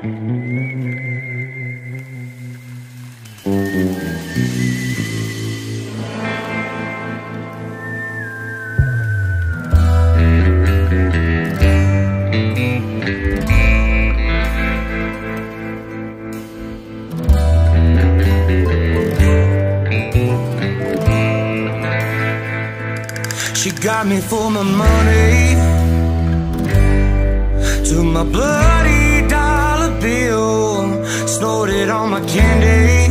She got me for my money. To my bloody coated all my candy.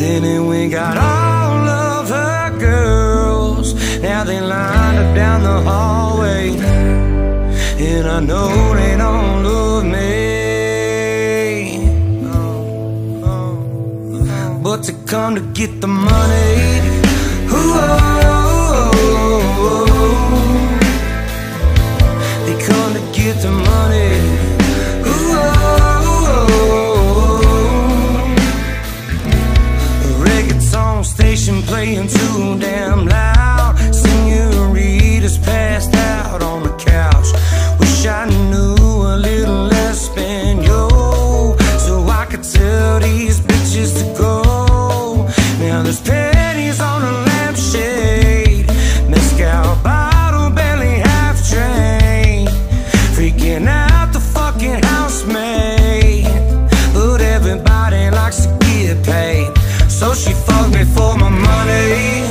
Then we got all of her girls. Now they lined up down the hallway. And I know they don't love me. Oh, oh, oh. But to come to get the money. Ooh, oh, oh, oh, they come to get the money. playing too damn loud. Senoritas passed out on the couch. Wish I knew a little less Espanol so I could tell these. she fucked me for my money.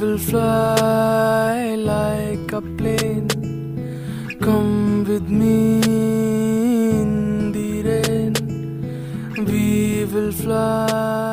will fly like a plane. Come with me in the rain. We will fly.